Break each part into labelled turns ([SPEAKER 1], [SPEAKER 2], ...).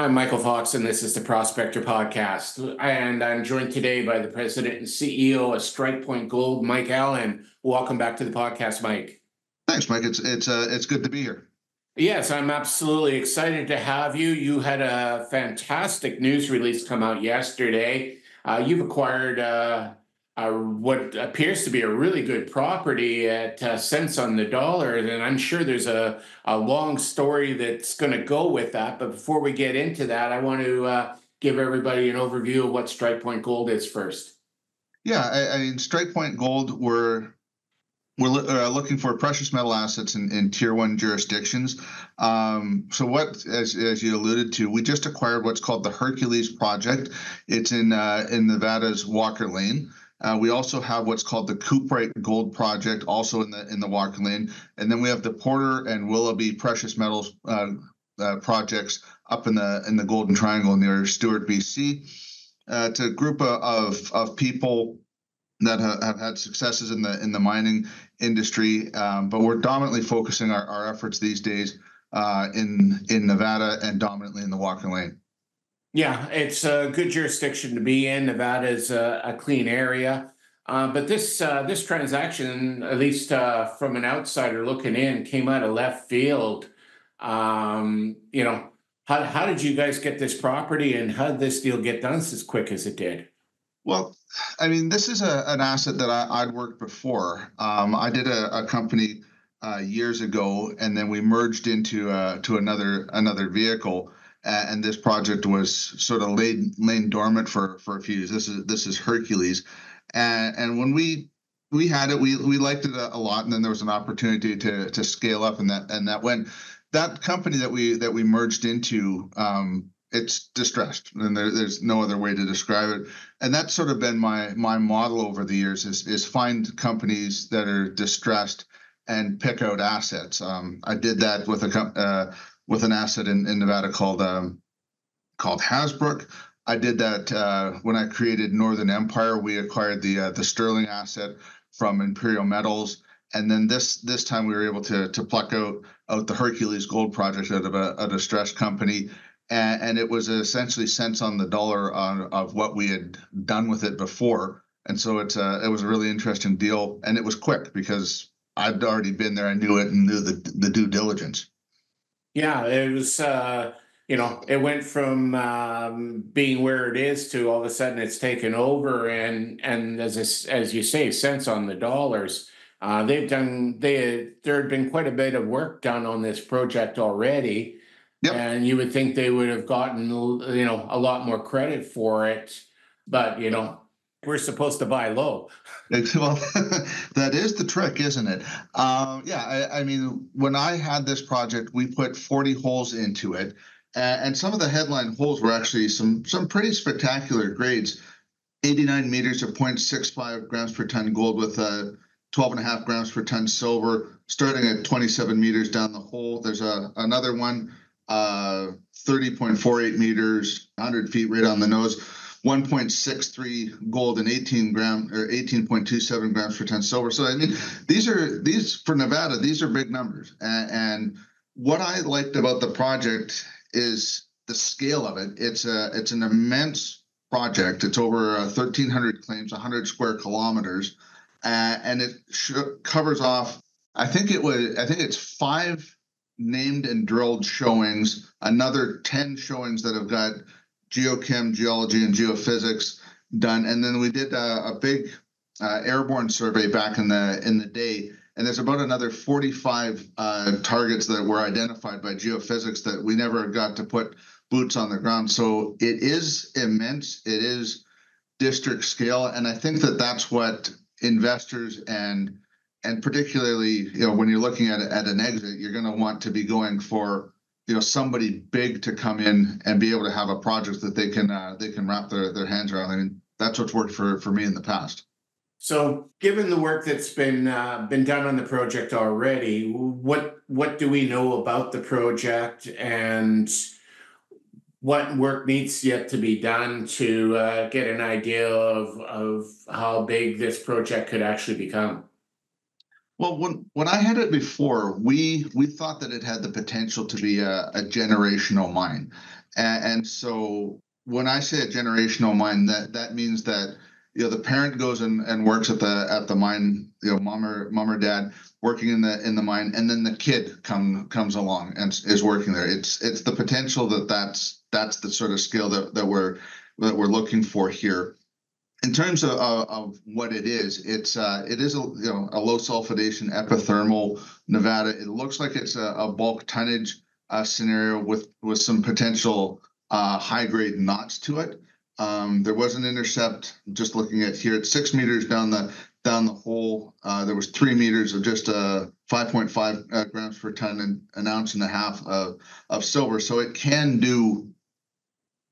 [SPEAKER 1] I'm Michael Fox, and this is the Prospector Podcast. And I'm joined today by the president and CEO of StrikePoint Gold, Mike Allen. Welcome back to the podcast, Mike.
[SPEAKER 2] Thanks, Mike. It's it's uh, it's good to be here.
[SPEAKER 1] Yes, I'm absolutely excited to have you. You had a fantastic news release come out yesterday. Uh, you've acquired uh, what appears to be a really good property at uh, cents on the dollar. And I'm sure there's a, a long story that's going to go with that. But before we get into that, I want to uh, give everybody an overview of what Strike Point Gold is first.
[SPEAKER 2] Yeah, I, I mean, Strike Point Gold, we're we're uh, looking for precious metal assets in, in tier one jurisdictions. Um, so, what, as, as you alluded to, we just acquired what's called the Hercules project. It's in uh, in Nevada's Walker Lane. Uh, we also have what's called the Cuprite Gold Project, also in the in the Walker Lane, and then we have the Porter and Willoughby precious metals uh, uh, projects up in the in the Golden Triangle near Stewart, BC. Uh, it's a group of of, people that have, have, had successes in the in the mining industry, um, but we're dominantly focusing our, our efforts these days uh, in in Nevada and dominantly in the Walker Lane.
[SPEAKER 1] Yeah, it's a good jurisdiction to be in. Nevada is a, a clean area. Uh, but this uh, this transaction, at least uh, from an outsider looking in, came out of left field. Um, you know, how how did you guys get this property, and how did this deal get done as quick as it did?
[SPEAKER 2] Well, I mean, this is a, an asset that I, would worked before. Um, I did a, a company uh, years ago, and then we merged into uh, to another another vehicle and this project was sort of laid laying dormant for for a few years. This is this is Hercules, and and when we we had it, we we liked it a, a lot, and then there was an opportunity to to scale up, and that and that when that company that we that we merged into. Um, it's distressed and there, there's no other way to describe it and that's sort of been my my model over the years is is find companies that are distressed and pick out assets um, i did that with a uh, with an asset in, in Nevada called um, called Hasbrouck. I did that uh, when I created Northern Empire. We acquired the uh, the Sterling asset from Imperial Metals, and then this this time we were able to to pluck out out the Hercules Gold project out of a, a distressed company, and, and, it was essentially cents on the dollar on, of what we had done with it before. And so it's a, it was a really interesting deal, and it was quick because I'd already been there. I knew it and knew the the due diligence.
[SPEAKER 1] Yeah, it was. Uh, you know, it went from um, being where it is to all of a sudden it's taken over, and and as as you say, cents on the dollars. Uh, they've done they there had been quite a bit of work done on this project already, yep. and you would think they would have gotten you know a lot more credit for it, but you know we're supposed to buy low.
[SPEAKER 2] well, that is the trick, isn't it? Um, yeah, I, I, mean, when I had this project, we put 40 holes into it, and, some of the headline holes were actually some some pretty spectacular grades. 89 meters of 0.65 grams per ton gold with uh, 12 and a half grams per ton silver, starting at 27 meters down the hole. There's a another one, uh, 30.48 meters, 100 feet right on the nose 1.63 gold and 18 gram or 18.27 grams per ton silver. So I mean, these are these for Nevada. These are big numbers. And, and what I liked about the project is the scale of it. It's a it's an immense project. It's over 1,300 uh, claims, 100 square kilometers, uh, and it sh- covers off. I think it was. I think it's five named and drilled showings. Another 10 showings that have got geochem, geology, and geophysics done, and then we did a, a big uh, airborne survey back in the in the day. And there's about another 45 uh, targets that were identified by geophysics that we never got to put boots on the ground. So it is immense. It is district scale, and I think that that's what investors and and particularly you know when you're looking at at an exit, you're going to want to be going for you know somebody big to come in and be able to have a project that they can uh, they can wrap their, their hands around. I mean, that's what's worked for for me in the past.
[SPEAKER 1] So, given the work that's been uh, been done on the project already, what what do we know about the project and what work needs yet to be done to uh, get an idea of of how big this project could actually become?
[SPEAKER 2] Well, when when I had it before, we we thought that it had the potential to be a, a generational mine, And, and so when I say a generational mine, that that means that you know the parent goes and, and works at the at the mine, you know, mom or mom or dad working in the in the mine, and then the kid come comes along and is working there. It's it's the potential that that's that's the sort of skill that that we're that we're looking for here. In terms of, of, of what it is, it's uh, it is a you know a low sulfidation epithermal Nevada. It looks like it's a, a bulk tonnage uh, scenario with with some potential uh, high grade knots to it. Um, there was an intercept. Just looking at here, at six meters down the down the hole. Uh, there was three meters of just uh, 5.5 uh, grams per ton and an ounce and a half of of silver. So it can do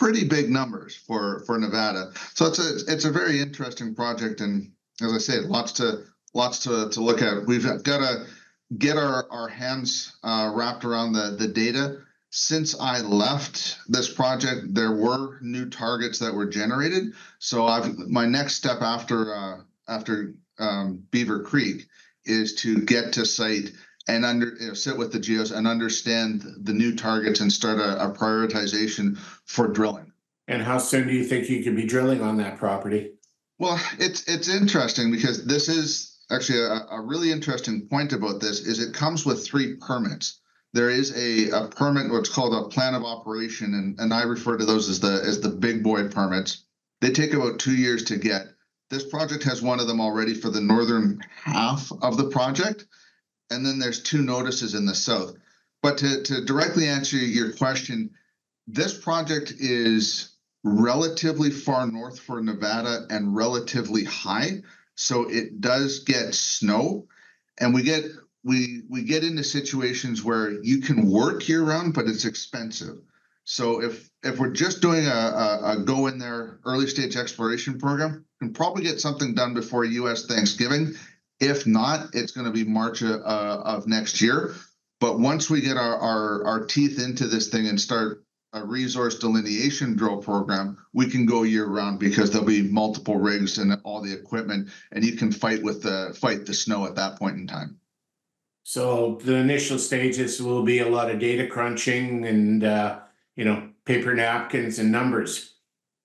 [SPEAKER 2] pretty big numbers for for Nevada. So it's a it's a very interesting project, and as I said, lots to lots to to look at. We've got to get our our hands uh, wrapped around the the data since I left this project, there were new targets that were generated. So I've my next step after uh, after um, Beaver Creek is to get to site and under you know, sit with the geos and understand the new targets and start a, a prioritization for drilling.
[SPEAKER 1] And how soon do you think you could be drilling on that property?
[SPEAKER 2] Well, it's it's interesting because this is actually a, a really interesting point about this is it comes with three permits there is a, a permit, what's called a plan of operation, and, and I refer to those as the as the big boy permits. They take about two years to get. This project has one of them already for the northern half of the project, and then there's two notices in the south. But to, to directly answer your question, this project is relatively far north for Nevada and relatively high. So it does get snow. And we get we we get into situations where you can work year round, but it's expensive. So if if we're just doing a, a, a, go in there early stage exploration program, can probably get something done before U.S. Thanksgiving. If not, it's going to be March uh, of next year. But once we get our, our our teeth into this thing and start a resource delineation drill program, we can go year round because there'll be multiple rigs and all the equipment, and you can fight with the fight the snow at that point in time.
[SPEAKER 1] So the initial stages will be a lot of data crunching and, uh, you know, paper napkins and numbers.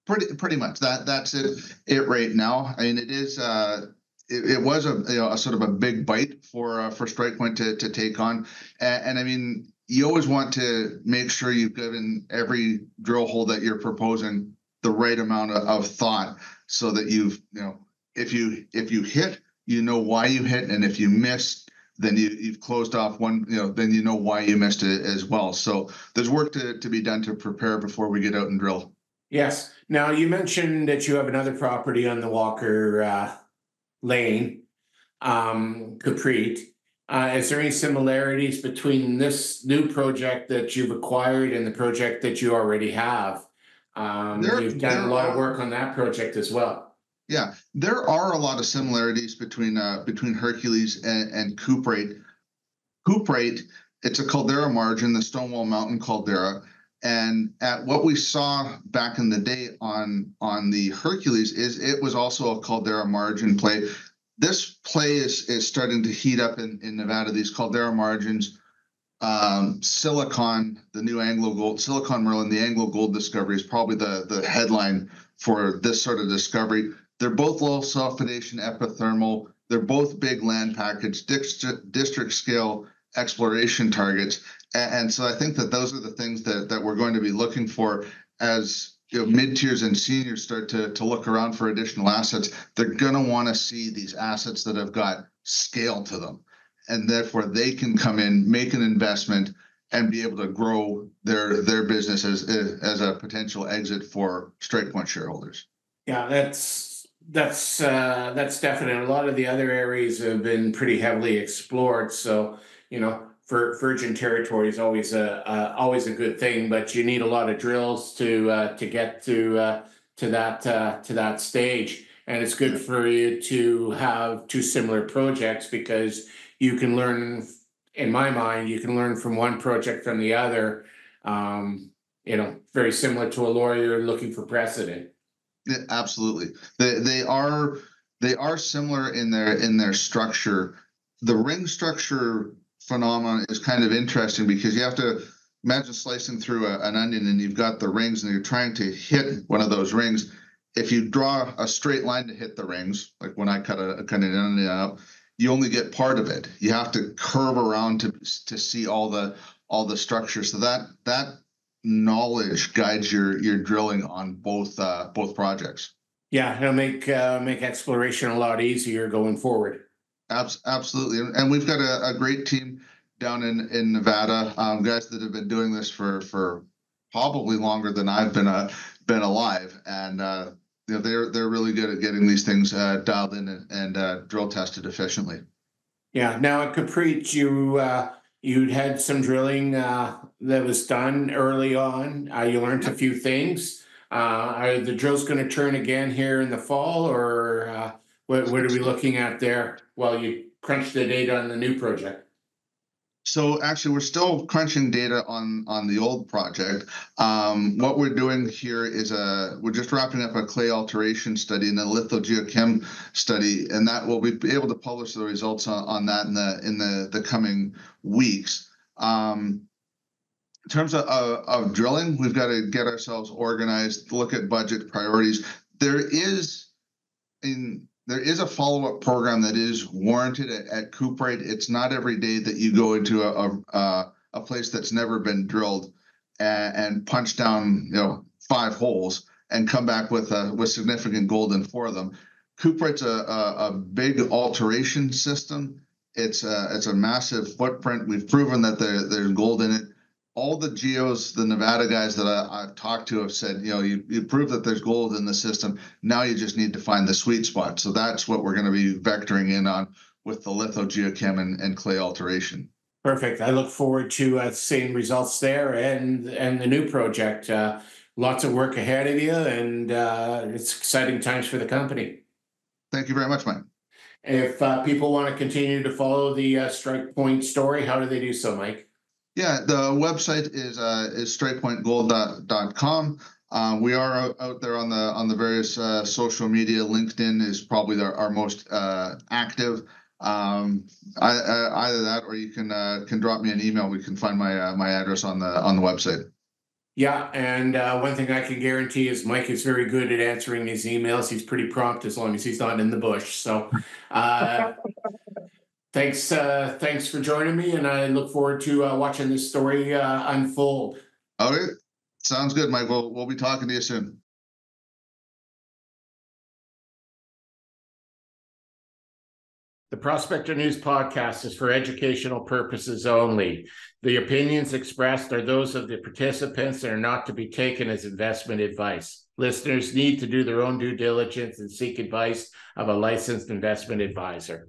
[SPEAKER 2] Pretty, pretty much that, that's it, it right now. I mean, it is, uh, it, it was a, you know, a sort of a big bite for, uh, for StrikePoint to, to take on. And, and I mean, you always want to make sure you've given every drill hole that you're proposing the right amount of, of thought so that you've, you know, if you, if you hit, you know why you hit, and if you miss, then you, you've closed off one, you know, then you know why you missed it as well. So there's work to, to be done to prepare before we get out and drill.
[SPEAKER 1] Yes. Now you mentioned that you have another property on the Walker uh, Lane, um, Cuprite. Uh, is there any similarities between this new project that you've acquired and the project that you already have? Um, there, you've done a lot of work on that project as well.
[SPEAKER 2] Yeah, there are a lot of similarities between uh, between Hercules and, and Cuprite. Cuprite, it's a caldera margin, the Stonewall Mountain caldera, and at what we saw back in the day on on the Hercules is it was also a caldera margin play. This play is is starting to heat up in, in Nevada. These caldera margins, um, Silicon, the new Anglo Gold, Silicon Merlin, the Anglo Gold discovery is probably the the headline for this sort of discovery. They're both low sulfidation epithermal. They're both big land package district, district scale exploration targets. And, so I think that those are the things that, that we're going to be looking for as you know, mid tiers and seniors start to, to look around for additional assets. They're going to want to see these assets that have got scale to them. And therefore, they can come in, make an investment, and be able to grow their their business as as a potential exit for StrikePoint shareholders.
[SPEAKER 1] Yeah, that's that's uh, that's definite. A lot of the other areas have been pretty heavily explored. So you know, virgin territory is always a always a good thing, but you need a lot of drills to uh, to get to uh, to that uh, to that stage. And it's good for you to have two similar projects because you can learn. In my mind, you can learn from one project from the other. Um, you know, very similar to a lawyer looking for precedent.
[SPEAKER 2] Yeah, absolutely. They they are they are similar in their in their structure. The ring structure phenomenon is kind of interesting because you have to imagine slicing through a, an onion and you've got the rings and you're trying to hit one of those rings. If you draw a straight line to hit the rings, like when I cut a cut an onion out, you only get part of it. You have to curve around to to see all the all the structures. So that that knowledge guides your your drilling on both uh, both projects.
[SPEAKER 1] Yeah, it'll make uh, make exploration a lot easier going forward.
[SPEAKER 2] Abs- absolutely, and we've got a, a great team down in in Nevada, um, guys that have been doing this for for probably longer than I've been uh, been alive, and uh, you know they're they're really good at getting these things uh, dialed in and, and uh, drill tested efficiently.
[SPEAKER 1] Yeah. Now at Cuprite, you uh, you had some drilling uh, that was done early on. You learned a few things. Are the drills going to turn again here in the fall, or what, what are we looking at there while you crunch the data on the new project?
[SPEAKER 2] So actually, we're still crunching data on on the old project. Um, what we're doing here is a we're just wrapping up a clay alteration study and a lithogeochem study, and that we'll be able to publish the results on, on that in the in the the coming weeks. Um, in terms of, of, of drilling, we've got to get ourselves organized, look at budget priorities. There is in there is a follow-up program that is warranted at, at Cuprite. It's not every day that you go into a a, a place that's never been drilled and, and, punch down you know five holes and come back with a with significant gold in four of them. Cuprite's a, a, a big alteration system. It's a it's a massive footprint. We've proven that there, there's gold in it all the geos, the Nevada guys that I, have talked to have said, you know, you, you prove that there's gold in the system. Now you just need to find the sweet spot. So that's what we're going to be vectoring in on with the lithogeochem and, and clay alteration.
[SPEAKER 1] Perfect. I look forward to uh, seeing results there and and the new project. Uh, lots of work ahead of you, and uh, it's exciting times for the company.
[SPEAKER 2] Thank you very much, Mike.
[SPEAKER 1] If uh, people want to continue to follow the uh, Strike Point story, how do they do so, Mike?
[SPEAKER 2] Yeah, the website is uh, is strikepointgold.com. Uh, we are out, out, there on the on the various uh, social media. LinkedIn is probably our, our most uh, active. Um, I, I, either that, or you can uh, can drop me an email. We can find my uh, my address on the on the website.
[SPEAKER 1] Yeah, and uh, one thing I can guarantee is Mike is very good at answering his emails. He's pretty prompt as long as he's not in the bush. So, uh, Thanks, uh, thanks for joining me, and I look forward to uh, watching this story uh, unfold.
[SPEAKER 2] Okay, sounds good, Mike. We'll, we'll be talking to you soon.
[SPEAKER 1] The Prospector News podcast is for educational purposes only. The opinions expressed are those of the participants and are not to be taken as investment advice. Listeners need to do their own due diligence and seek advice of a licensed investment advisor.